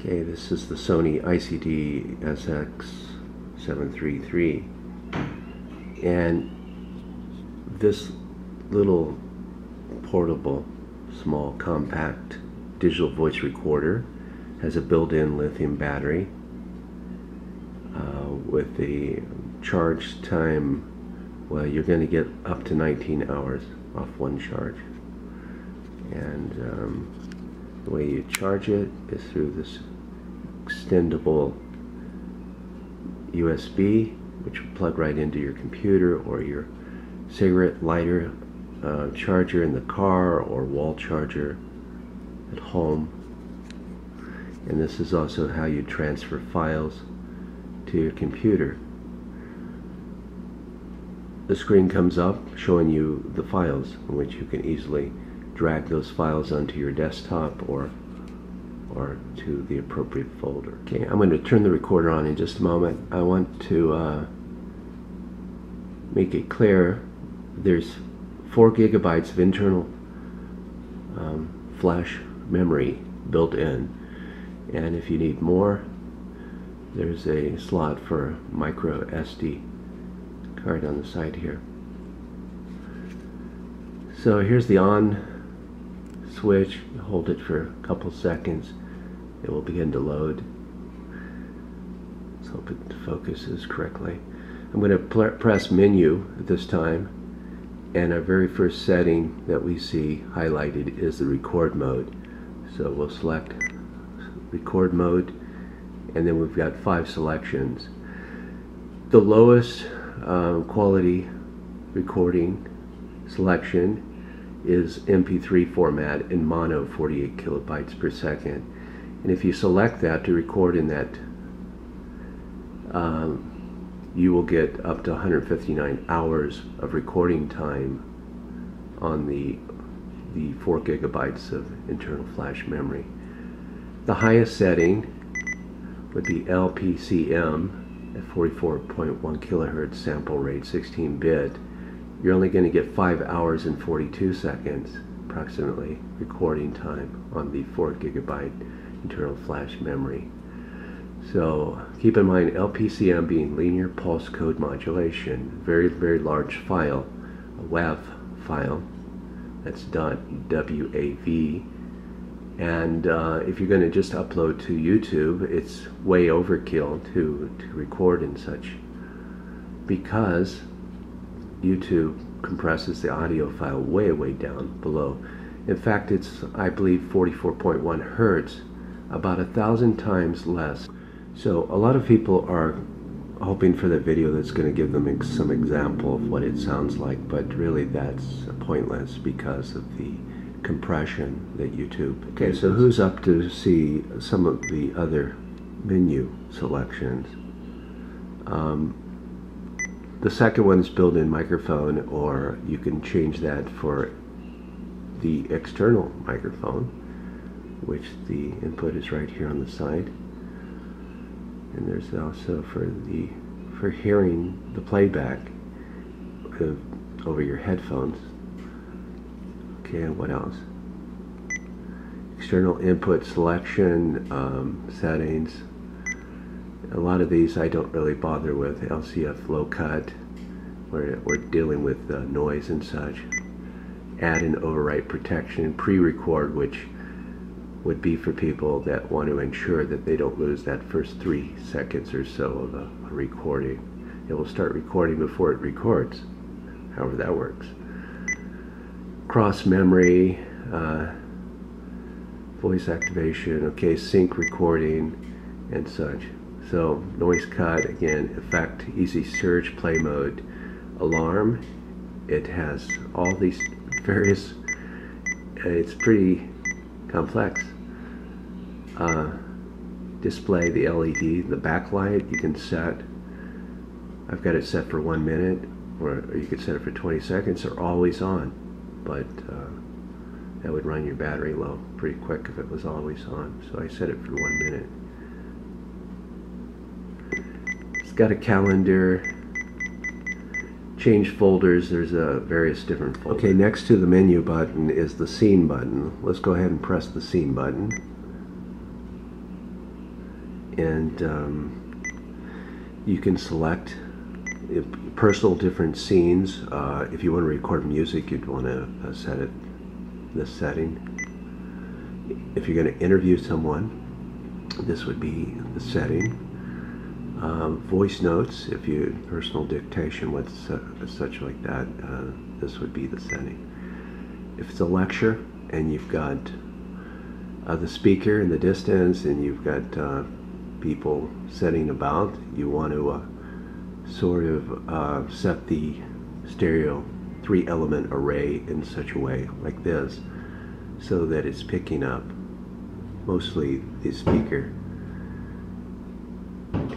Okay, this is the Sony ICD SX733 and this little portable small compact digital voice recorder has a built-in lithium battery uh, with the charge time well you're going to get up to 19 hours off one charge. And um, the way you charge it is through this extendable USB which will plug right into your computer or your cigarette lighter uh, charger in the car or wall charger at home. And this is also how you transfer files to your computer. The screen comes up showing you the files in which you can easily drag those files onto your desktop or or to the appropriate folder. Okay, I'm going to turn the recorder on in just a moment. I want to uh, make it clear there's four gigabytes of internal um, flash memory built in and if you need more there's a slot for micro SD card on the side here so here's the on switch hold it for a couple seconds it will begin to load. Let's hope it focuses correctly. I'm going to press menu at this time and our very first setting that we see highlighted is the record mode. So we'll select record mode and then we've got five selections. The lowest uh, quality recording selection is MP3 format in mono 48 kilobytes per second and if you select that to record in that um, you will get up to 159 hours of recording time on the the 4 gigabytes of internal flash memory. The highest setting with the LPCM at 44.1 kilohertz sample rate 16 bit you're only going to get 5 hours and 42 seconds approximately recording time on the 4 gigabyte internal flash memory. So keep in mind LPCM being linear pulse code modulation, very, very large file, a WAV file, that's WAV. And uh, if you're going to just upload to YouTube, it's way overkill to, to record in such because YouTube compresses the audio file way, way down below. In fact, it's, I believe, 44.1 hertz, about a thousand times less. So a lot of people are hoping for that video that's going to give them some example of what it sounds like, but really that's pointless because of the compression that YouTube. Okay, so who's up to see some of the other menu selections? Um, the second one is built-in microphone, or you can change that for the external microphone, which the input is right here on the side. And there's also for the for hearing the playback over your headphones. Okay what else? External input selection um, settings. A lot of these I don't really bother with. LCF low cut where we're dealing with uh, noise and such. Add and overwrite protection pre-record which would be for people that want to ensure that they don't lose that first three seconds or so of a, a recording. It will start recording before it records, however that works. Cross memory, uh, voice activation, okay, sync recording, and such. So noise cut, again, effect, easy search, play mode, alarm. It has all these various, it's pretty complex. Uh, display the LED, the backlight you can set. I've got it set for one minute, or, or you could set it for 20 seconds, or always on. But uh, that would run your battery low pretty quick if it was always on. So I set it for one minute. It's got a calendar, change folders, there's uh, various different folders. Okay, next to the menu button is the scene button. Let's go ahead and press the scene button. and um, you can select personal different scenes. Uh, if you want to record music, you'd want to uh, set it this setting. If you're going to interview someone, this would be the setting. Um, voice notes, if you personal dictation with such like that, uh, this would be the setting. If it's a lecture and you've got uh, the speaker in the distance and you've got uh, people sitting about, you want to uh, sort of uh, set the stereo three element array in such a way like this so that it's picking up mostly the speaker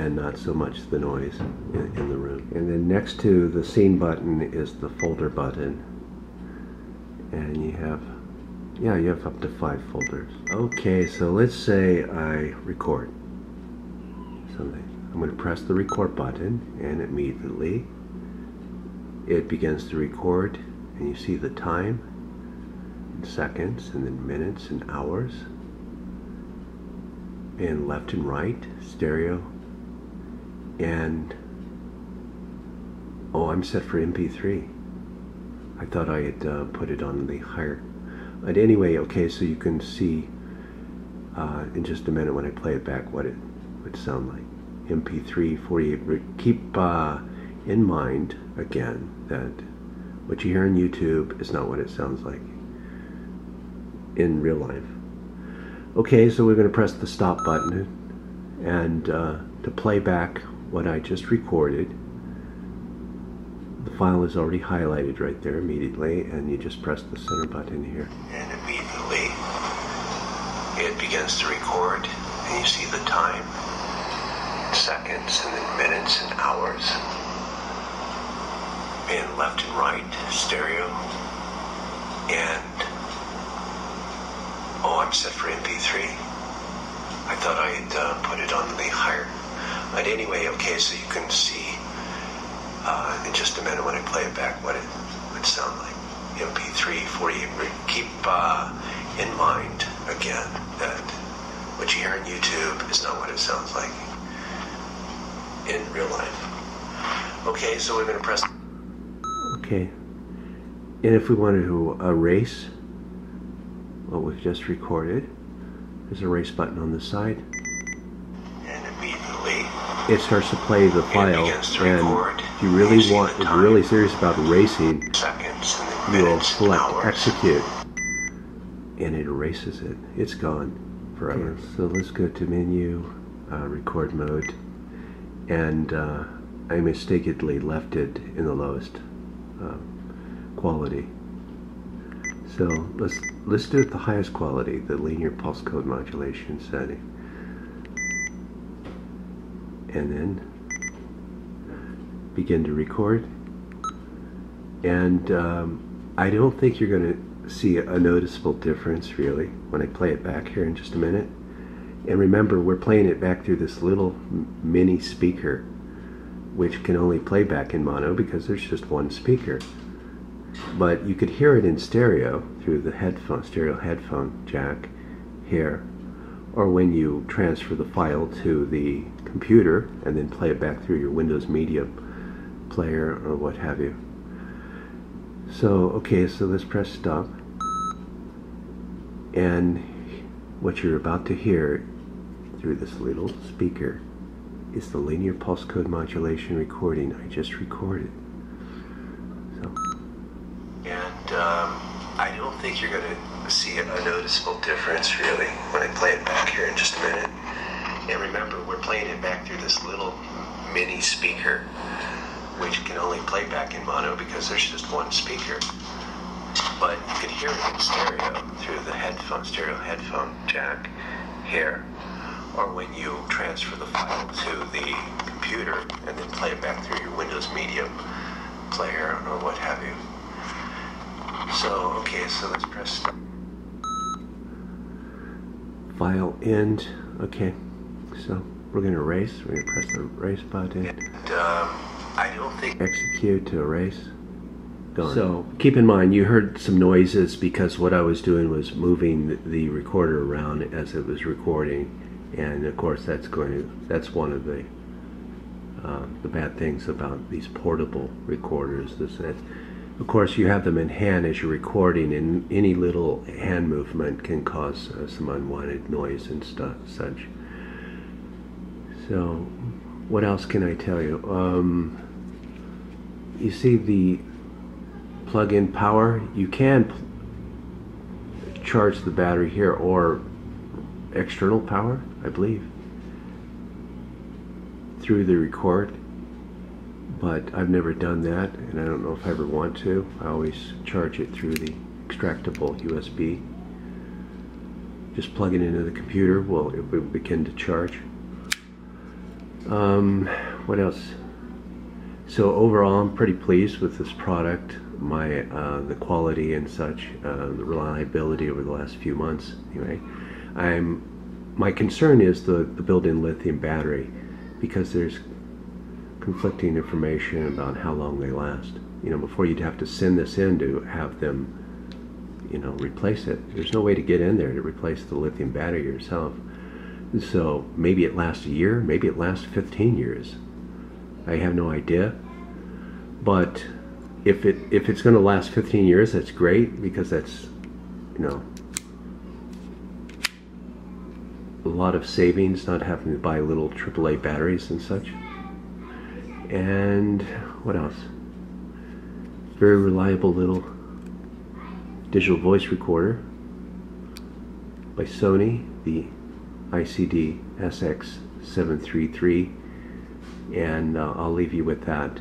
and not so much the noise in, in, the room. And then next to the scene button is the folder button. And you have, yeah, you have up to five folders. Okay, so let's say I record something. I'm going to press the record button and immediately it begins to record and you see the time in seconds and then minutes and hours and left and right stereo and oh I'm set for MP3 I thought I had uh, put it on the higher. But anyway okay so you can see uh, in just a minute when I play it back what it would sound like. MP3 48 keep uh, in mind again that what you hear on YouTube is not what it sounds like in real life. Okay so we're going to press the stop button and uh, to play back what I just recorded. The file is already highlighted right there immediately, and you just press the center button here. And immediately it begins to record, and you see the time seconds, and then minutes and hours. And left and right stereo. And oh, I'm set for MP3. I thought I had uh, put it on the higher but anyway, okay, so you can see uh, in just a minute when I play it back what it would sound like. MP3, 48. Keep uh, in mind again that what you hear on YouTube is not what it sounds like in real life. Okay, so we're going to press. Okay. And if we wanted to erase what we've just recorded, there's a erase button on the side it starts to play the file, and if you really want, if you're really serious about erasing, you will select execute, and it erases it. It's gone forever. Okay. So let's go to menu, uh, record mode, and uh, I mistakenly left it in the lowest uh, quality. So let's let's do it the highest quality, the linear pulse code modulation setting and then begin to record. And um, I don't think you're going to see a noticeable difference really when I play it back here in just a minute. And remember, we're playing it back through this little mini speaker, which can only play back in mono because there's just one speaker. But you could hear it in stereo through the headphone, stereo headphone jack here or when you transfer the file to the computer and then play it back through your Windows Media player or what have you. So, okay, so let's press stop. And what you're about to hear through this little speaker is the linear pulse code modulation recording I just recorded. So, and um, I don't think you're going to see a noticeable difference really when I play it back here in just a minute. And remember, we're playing it back through this little mini speaker, which can only play back in mono because there's just one speaker. But you can hear it in stereo through the headphone, stereo headphone jack here, or when you transfer the file to the computer and then play it back through your Windows Media player or what have you. So, okay, so let's press file end. Okay, so we're going to erase. We're going to press the erase button. And, um, I don't think execute to erase. Gone. So keep in mind, you heard some noises because what I was doing was moving the recorder around as it was recording, and of course that's going to that's one of the uh, the bad things about these portable recorders is that of course you have them in hand as you're recording and any little hand movement can cause uh, some unwanted noise and stuff such so what else can I tell you? Um, you see the plug-in power? You can charge the battery here or external power I believe through the record but I've never done that and I don't know if I ever want to. I always charge it through the extractable USB just plug it into the computer well it will begin to charge um, what else so overall I'm pretty pleased with this product my uh, the quality and such uh, the reliability over the last few months anyway I'm my concern is the, the built-in lithium battery because there's conflicting information about how long they last. You know, before you'd have to send this in to have them, you know, replace it. There's no way to get in there to replace the lithium battery yourself. So maybe it lasts a year, maybe it lasts 15 years. I have no idea. But if it if it's going to last 15 years, that's great because that's, you know, a lot of savings not having to buy little AAA batteries and such. And what else? Very reliable little digital voice recorder by Sony, the ICD SX733. And uh, I'll leave you with that.